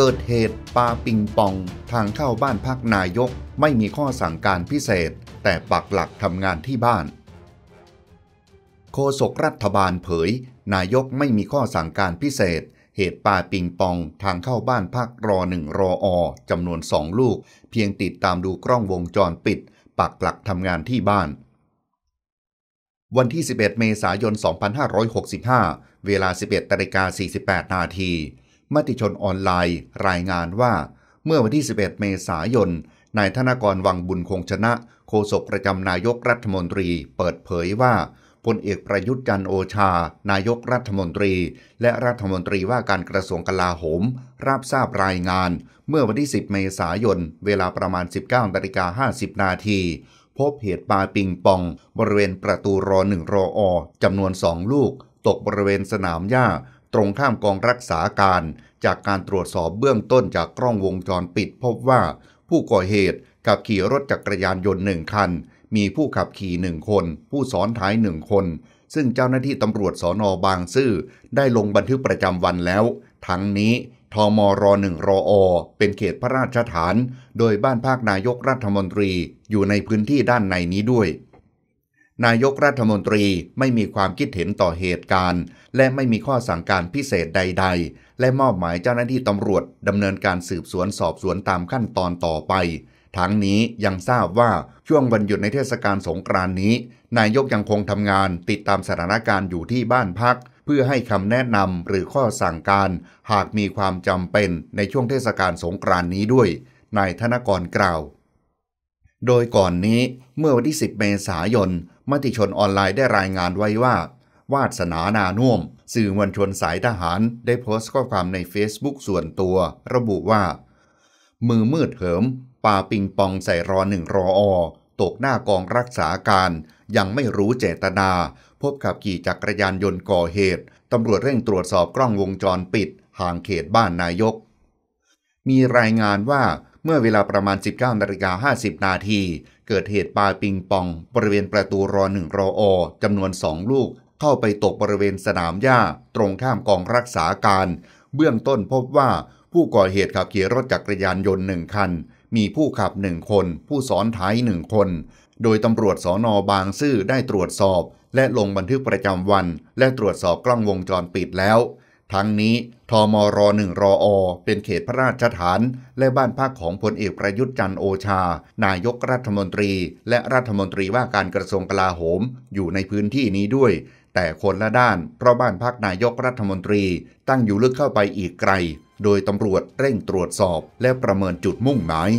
เกิดเหตุปาปิงปอง ทางเข้าบ้านพักนายกไม่มีข้อสั่งการพิเศษ แต่ปักหลักทำงานที่บ้าน โฆษกรัฐบาลเผย นายกไม่มีข้อสั่งการพิเศษ เหตุปาปิงปอง ทางเข้าบ้านพักรอหนึ่งรออจำนวนสองลูก เพียงติดตามดูกล้องวงจรปิด ปักหลักทำงานที่บ้านวันที่ 11 เมษายน 2565 เวลา 11นาฬิกา48 นาที มติชนออนไลน์ รายงานว่า เมื่อวันที่ 11 เมษายน นายธนกรวังบุญคงชนะ โฆษกประจำนายกรัฐมนตรี เปิดเผยว่าพลเอกประยุทธ์จันโอชา นายกรัฐมนตรี และรัฐมนตรีว่าการกระทรวงกลาโหม รับทราบรายงาน เมื่อวันที่ 10 เมษายน เวลาประมาณ 19นาฬิกา50 นาที พบเหตุปลาปิงปอง บริเวณประตูรอหนึ่งรออจำนวนสองลูก ตกบริเวณสนามหญ้า ตรงข้ามกองรักษาการ จากการตรวจสอบเบื้องต้นจากกล้องวงจรปิด พบว่าผู้ก่อเหตุขับขี่รถจักรยานยนต์หนึ่งคัน มีผู้ขับขี่หนึ่งคน ผู้ซ้อนท้ายหนึ่งคน ซึ่งเจ้าหน้าที่ตำรวจสอนอบางซื่อได้ลงบันทึกประจำวันแล้ว ทั้งนี้ทมรหนึ่งรออ เป็นเขตพระราชฐาน โดยบ้านภาคนายกรัฐมนตรีอยู่ในพื้นที่ด้านในนี้ด้วย นายกรัฐมนตรีไม่มีความคิดเห็นต่อเหตุการณ์ และไม่มีข้อสั่งการพิเศษใด ๆ และมอบหมายเจ้าหน้าที่ตำรวจดำเนินการสืบสวนสอบสวนตามขั้นตอนต่อไป ทั้งนี้ยังทราบว่าช่วงวันหยุดในเทศกาลสงกรานต์นี้ นายกยังคงทำงานติดตามสถานการณ์อยู่ที่บ้านพัก เพื่อให้คำแนะนำหรือข้อสั่งการ หากมีความจำเป็นในช่วงเทศกาลสงกรานต์นี้ด้วยนายธนกรกล่าว โดยก่อนนี้เมื่อวันที่ 10 เมษายน มติชนออนไลน์ได้รายงานไว้ว่า วาสนานานุ่มสื่อมวลชนสายทหารได้โพสต์ข้อความใน Facebook ส่วนตัว ระบุว่า มือมืดเหิมปาปิงปองใส่รอหนึ่งรออตกหน้ากองรักษาการ ยังไม่รู้เจตนา พบขับขี่จักรยานยนต์ก่อเหตุตำรวจเร่งตรวจสอบกล้องวงจรปิด ห่างเขตบ้านนายก มีรายงานว่าเมื่อเวลาประมาณ 19นาฬิกา50 นาที เกิดเหตุปาปิงปอง บริเวณประตูรอหนึ่งรออจำนวนสองลูก เข้าไปตกบริเวณสนามหญ้า ตรงข้ามกองรักษาการ เบื้องต้นพบว่าผู้ก่อเหตุขับขี่รถจักรยานยนต์หนึ่งคัน มีผู้ขับหนึ่งคน ผู้ซ้อนท้ายหนึ่งคน โดยตำรวจสอนอบางซื่อได้ตรวจสอบ และลงบันทึกประจำวัน และตรวจสอบกล้องวงจรปิดแล้ว ทั้งนี้ทมรหนึ่งรออ เป็นเขตพระราชฐาน และบ้านพักของพลเอกประยุทธ์จันโอชา นายกรัฐมนตรี และรัฐมนตรีว่าการกระทรวงกลาโหม อยู่ในพื้นที่นี้ด้วย แต่คนละด้านเพราะบ้านพักนายกรัฐมนตรี ตั้งอยู่ลึกเข้าไปอีกไกล โดยตำรวจเร่งตรวจสอบ และประเมินจุดมุ่งหมาย